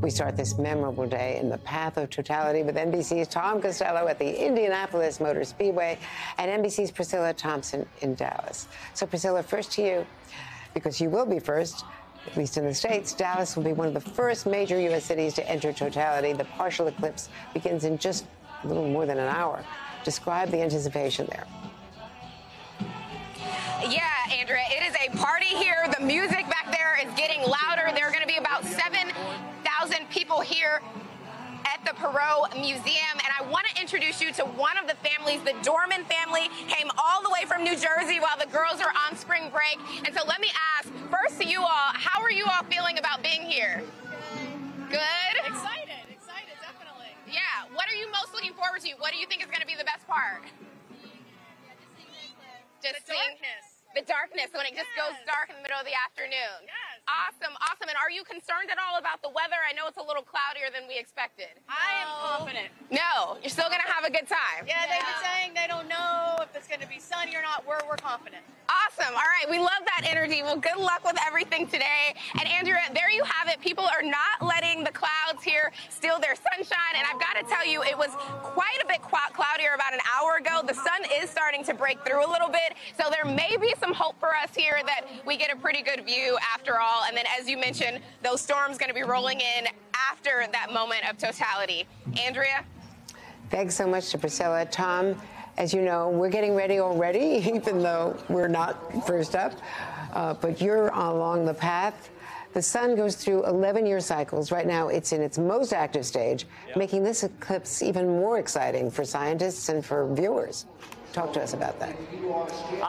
We start this memorable day in the path of totality with NBC's Tom Costello at the Indianapolis Motor Speedway and NBC's Priscilla Thompson in Dallas. So, Priscilla, first to you, because you will be first at least in the States, Dallas will be one of the first major U.S. cities to enter totality. The partial eclipse begins in just a little more than an hour. Describe the anticipation there. Yeah, Andrea, it is a party here. The music back there is getting louder. People here at the Perot Museum. And I want to introduce you to one of the families. The Dorman family came all the way from New Jersey while the girls are on spring break. And so let me ask first to you all, how are you all feeling about being here? Good? Excited, excited, definitely. Yeah. What are you most looking forward to? What do you think is going to be the best part? Just the darkness. The darkness when it just goes dark in the middle of the afternoon. Yes. Awesome, awesome. And are you concerned at all about the weather? I know it's a little cloudier than we expected. I am confident. No, you're still going to have a good time. Yeah, they've been saying they don't know if it's going to be sunny or not. We're, we're confident. Awesome. All right. We love that energy. Well, good luck with everything today. And Andrea, there you have it. People are not letting the clouds here steal their sunshine. And I've got to tell you, it was quite a bit cloudier about an hour ago. The sun is starting to break through a little bit. So there may be some hope for us here that we get a pretty good view after all. And then, as you mentioned, those storms going to be rolling in after that moment of totality. Andrea? Thanks so much to Priscilla. Tom, as you know, we're getting ready already, even though we're not first up. Uh, but you're along the path. The sun goes through 11 year cycles. Right now, it's in its most active stage, yep. making this eclipse even more exciting for scientists and for viewers. Talk to us about that.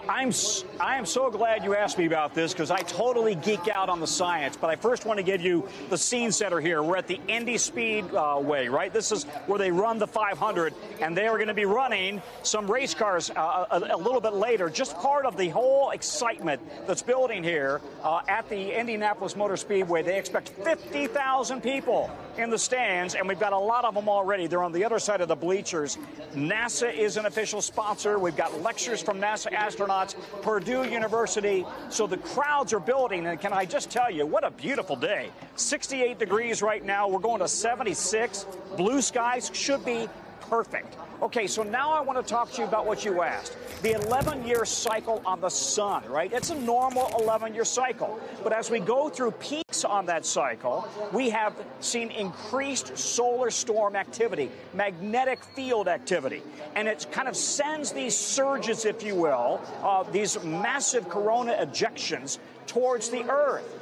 I'm I am so glad you asked me about this because I totally geek out on the science. But I first want to give you the scene setter here. We're at the Indy Speedway, uh, right? This is where they run the 500, and they are going to be running some race cars uh, a, a, little bit later. Just part of the whole excitement that's building here uh, at the Indianapolis Motor Speedway. They expect 50,000 people in the stands, and we've got a lot of them already. They're on the other side of the bleachers. NASA is an official sponsor. We've got lectures from NASA astronauts, Purdue University. So the crowds are building. And can I just tell you, what a beautiful day. 68 degrees right now. We're going to 76. Blue skies should be perfect. Okay, so now I want to talk to you about what you asked. The 11 year cycle on the sun, right? It's a normal 11 year cycle. But as we go through peaks on that cycle, we have seen increased solar storm activity, magnetic field activity. And it kind of sends these surges, if you will, uh, these massive corona ejections towards the Earth.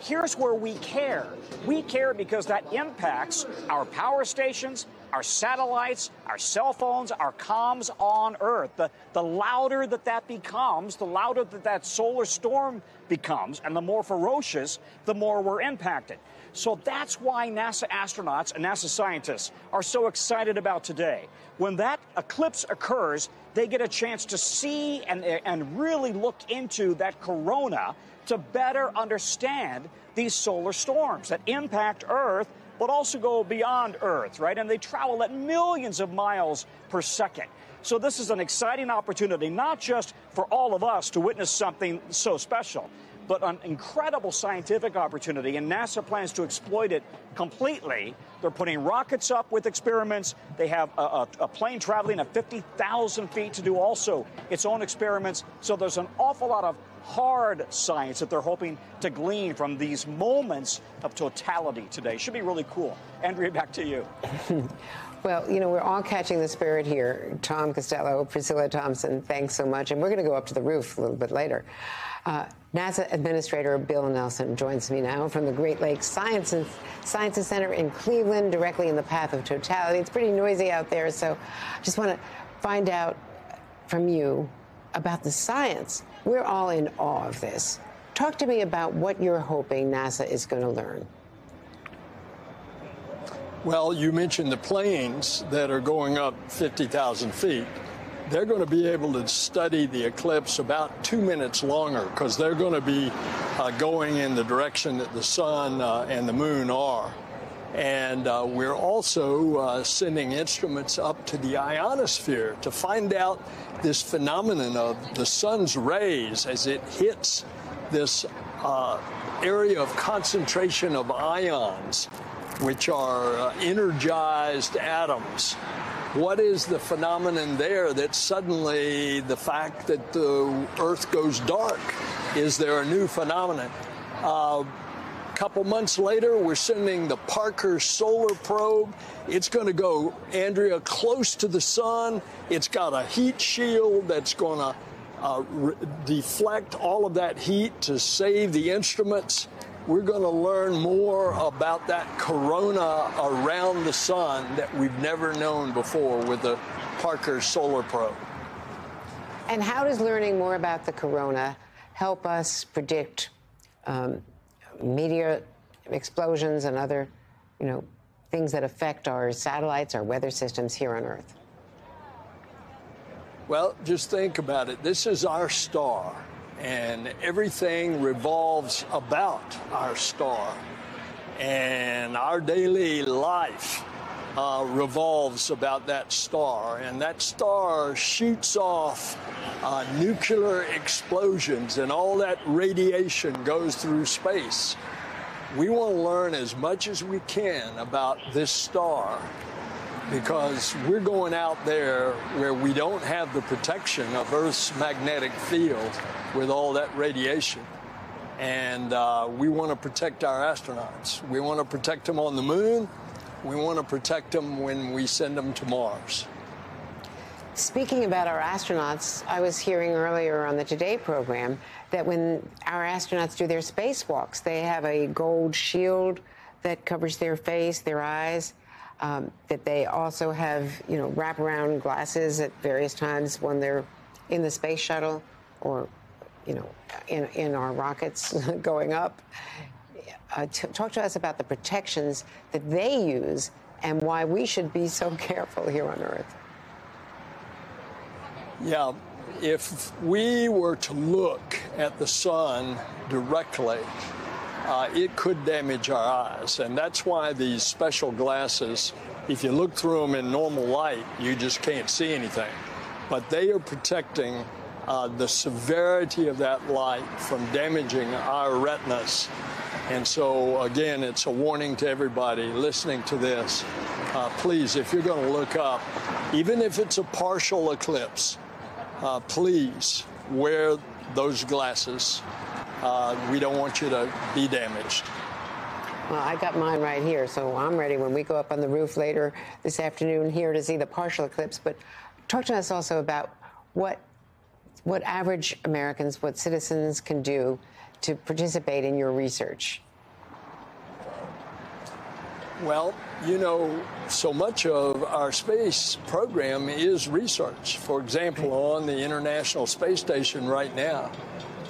Here's where we care. We care because that impacts our power stations, our satellites, our cell phones, our comms on Earth. The, the louder that that becomes, the louder that that solar storm becomes, and the more ferocious, the more we're impacted. So that's why NASA astronauts and NASA scientists are so excited about today. When that eclipse occurs, they get a chance to see and, and really look into that corona to better understand these solar storms that impact Earth but also go beyond Earth, right? And they travel at millions of miles per second. So this is an exciting opportunity, not just for all of us to witness something so special, but an incredible scientific opportunity, and NASA plans to exploit it completely. They're putting rockets up with experiments. They have a, a, a plane traveling at 50,000 feet to do also its own experiments. So there's an awful lot of hard science that they're hoping to glean from these moments of totality today. Should be really cool. Andrea, back to you. Well, you know, we're all catching the spirit here. Tom Costello, Priscilla Thompson, thanks so much. And we're going to go up to the roof a little bit later. Uh, NASA Administrator Bill Nelson joins me now from the Great Lakes Sciences, Sciences Center in Cleveland, directly in the path of totality. It's pretty noisy out there, so I just want to find out from you about the science. We're all in awe of this. Talk to me about what you're hoping NASA is going to learn. Well, you mentioned the planes that are going up 50,000 feet. They're going to be able to study the eclipse about two minutes longer because they're going to be uh, going in the direction that the sun uh, and the moon are. And uh, we're also uh, sending instruments up to the ionosphere to find out this phenomenon of the sun's rays as it hits this uh, area of concentration of ions, which are uh, energized atoms. What is the phenomenon there that suddenly the fact that the Earth goes dark? Is there a new phenomenon? Uh, couple months later, we're sending the Parker Solar Probe. It's going to go, Andrea, close to the sun. It's got a heat shield that's going to uh, deflect all of that heat to save the instruments. We're going to learn more about that corona around the sun that we've never known before with the Parker Solar Probe. And how does learning more about the corona help us predict um, meteor explosions and other, you know, things that affect our satellites, our weather systems here on Earth? Well, just think about it. This is our star, and everything revolves about our star. And our daily life uh, revolves about that star, and that star shoots off uh, nuclear explosions, and all that radiation goes through space. We want to learn as much as we can about this star because we're going out there where we don't have the protection of Earth's magnetic field with all that radiation. And uh, we want to protect our astronauts. We want to protect them on the moon. We want to protect them when we send them to Mars. Speaking about our astronauts, I was hearing earlier on the Today program that when our astronauts do their spacewalks, they have a gold shield that covers their face, their eyes. Um, that they also have, you know, wraparound glasses at various times when they're in the space shuttle or, you know, in, in our rockets going up. Uh, talk to us about the protections that they use and why we should be so careful here on Earth. Yeah, if we were to look at the sun directly, uh, it could damage our eyes. And that's why these special glasses, if you look through them in normal light, you just can't see anything. But they are protecting uh, the severity of that light from damaging our retinas. And so, again, it's a warning to everybody listening to this. Uh, please, if you're going to look up, even if it's a partial eclipse, uh, please wear those glasses. Uh, we don't want you to be damaged. Well, I got mine right here, so I'm ready when we go up on the roof later this afternoon here to see the partial eclipse. But talk to us also about what what average Americans, what citizens can do to participate in your research. Well, you know, so much of our space program is research. For example, on the International Space Station right now,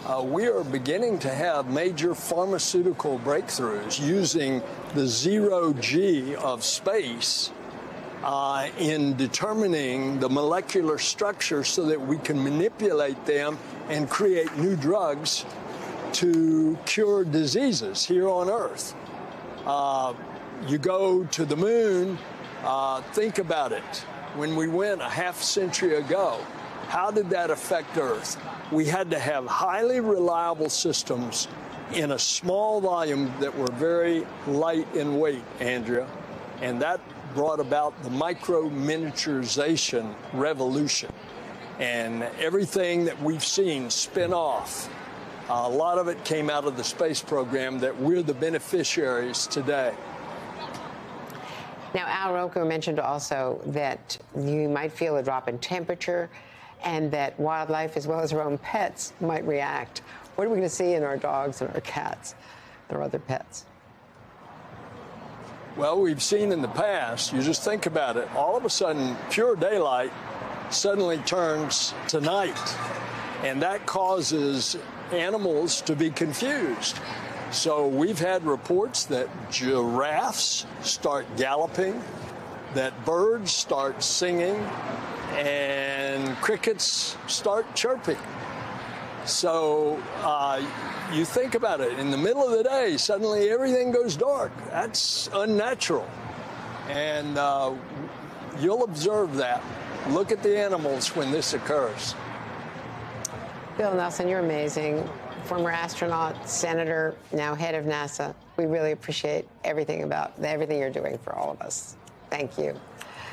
uh, we are beginning to have major pharmaceutical breakthroughs using the zero G of space uh, in determining the molecular structure so that we can manipulate them and create new drugs to cure diseases here on Earth. Uh, you go to the moon, uh, think about it. When we went a half century ago, how did that affect Earth? We had to have highly reliable systems in a small volume that were very light in weight, Andrea, and that brought about the micro miniaturization revolution. And everything that we've seen spin off, a lot of it came out of the space program that we're the beneficiaries today. Now, Al Roker mentioned also that you might feel a drop in temperature and that wildlife, as well as our own pets, might react. What are we going to see in our dogs and our cats, or other pets? Well, we've seen in the past, you just think about it, all of a sudden, pure daylight suddenly turns to night. And that causes animals to be confused. So we've had reports that giraffes start galloping, that birds start singing, and crickets start chirping. So uh, you think about it, in the middle of the day, suddenly everything goes dark. That's unnatural. And uh, you'll observe that. Look at the animals when this occurs. Bill Nelson, you're amazing. former astronaut, senator, now head of NASA. We really appreciate everything about everything you're doing for all of us. Thank you.